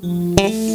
Mm-hmm.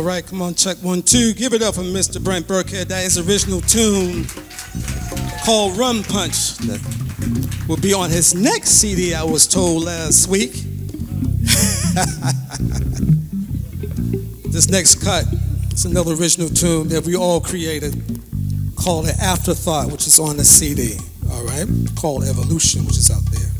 All right, come on, check one, two. Give it up for Mr. Brent Burkhead. That is original tune called Rum Punch that will be on his next CD, I was told last week. this next cut is another original tune that we all created called An Afterthought, which is on the CD, all right? Called Evolution, which is out there.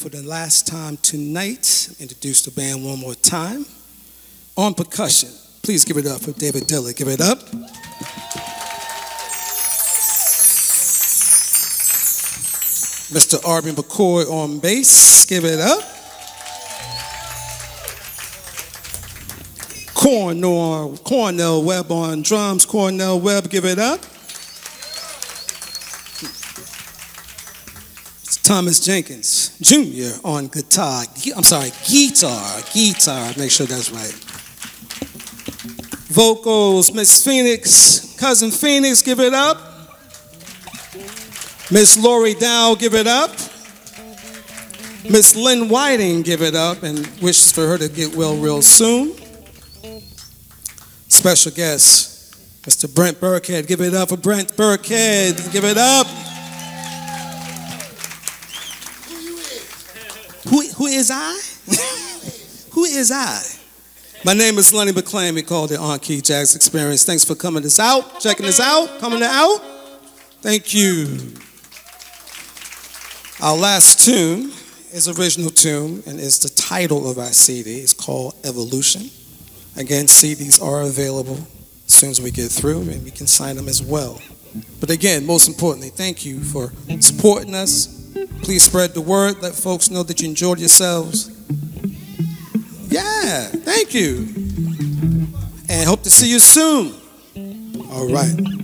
For the last time tonight, introduce the band one more time. On percussion, please give it up for David Dillard. Give it up. Mr. Arvin McCoy on bass. Give it up. Cornell, Cornell Webb on drums. Cornell Webb, give it up. Thomas Jenkins Jr. on guitar. I'm sorry, guitar. Guitar. Make sure that's right. Vocals, Miss Phoenix, Cousin Phoenix, give it up. Miss Lori Dow, give it up. Miss Lynn Whiting, give it up, and wishes for her to get well real soon. Special guest, Mr. Brent Burkhead, give it up for Brent Burkhead, give it up. Who, who is I? who is I? My name is Lenny McClain. We call it OnKee Jazz Experience. Thanks for coming this out, checking this out, coming out. Thank you. Our last tune is original tune and is the title of our CD. It's called Evolution. Again, CDs are available as soon as we get through, and we can sign them as well. But again, most importantly, thank you for supporting us, Please spread the word. Let folks know that you enjoyed yourselves. Yeah, thank you. And hope to see you soon. All right.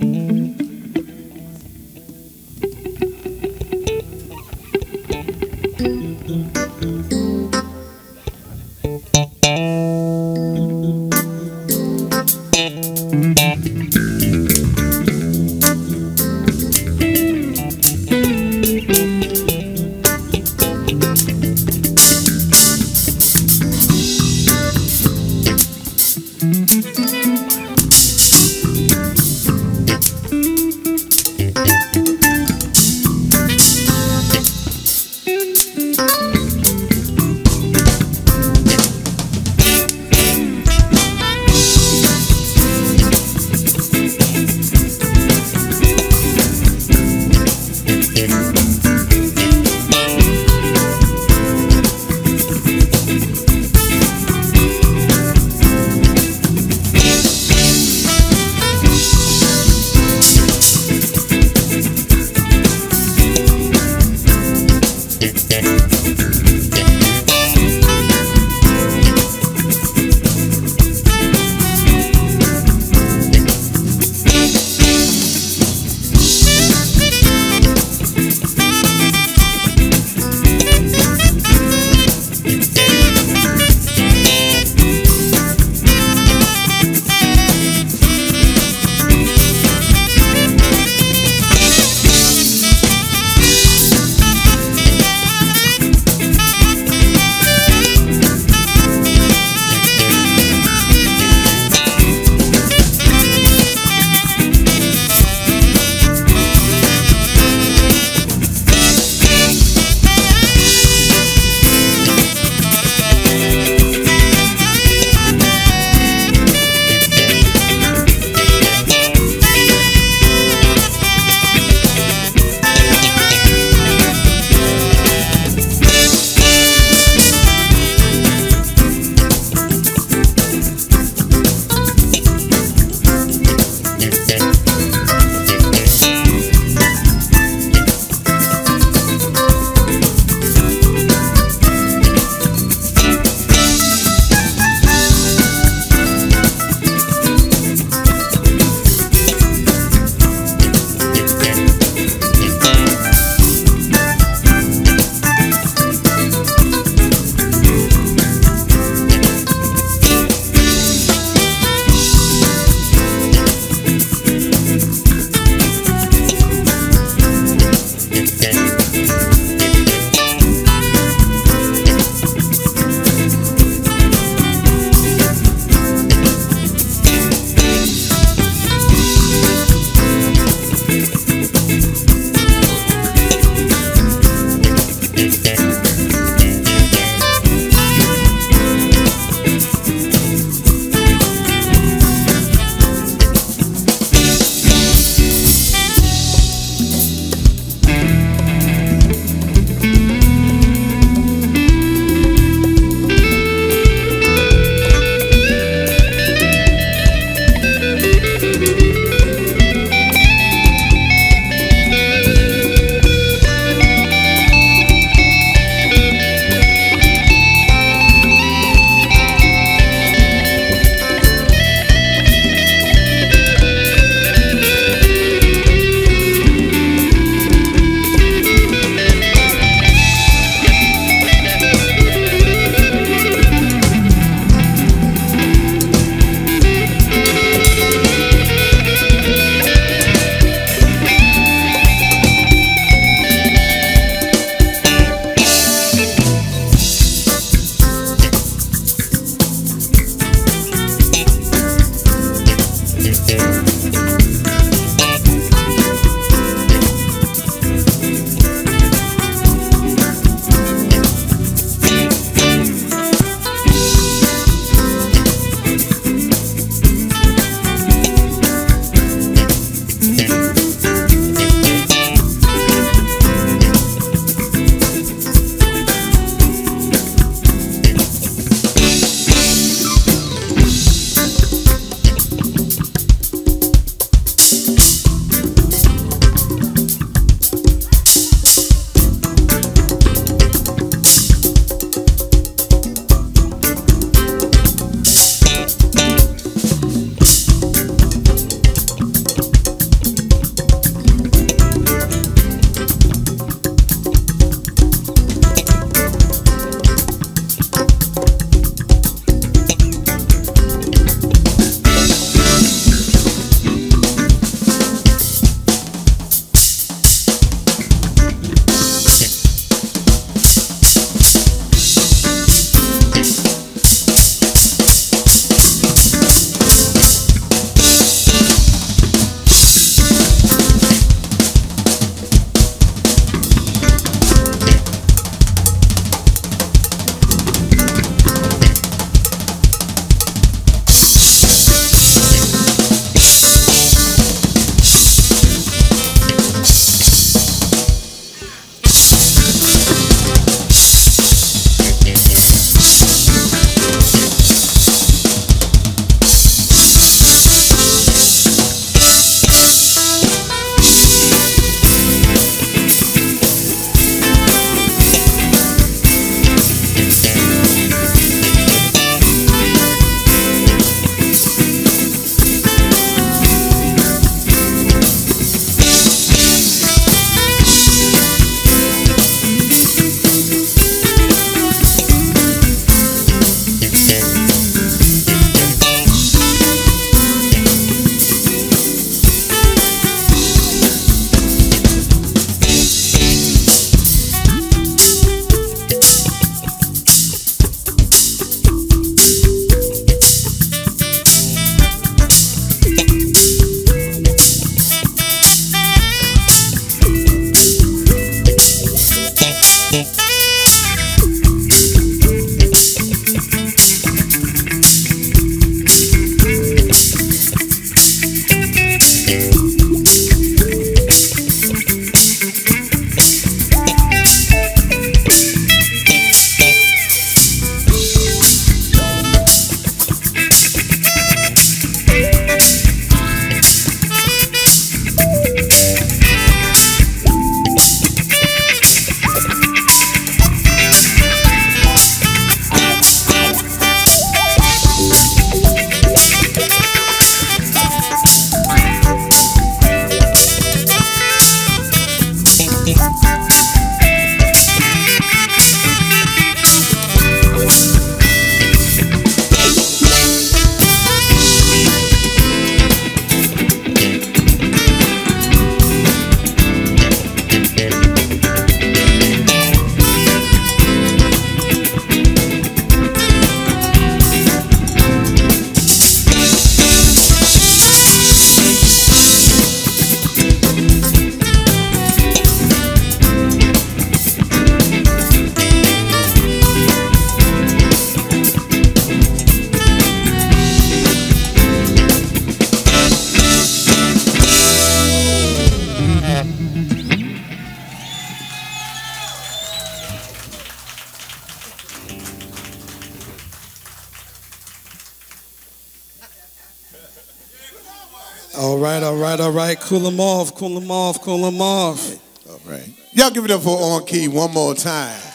Cool them off, cool them off, cool them off. All right. Y'all give it up for OnKee one more time.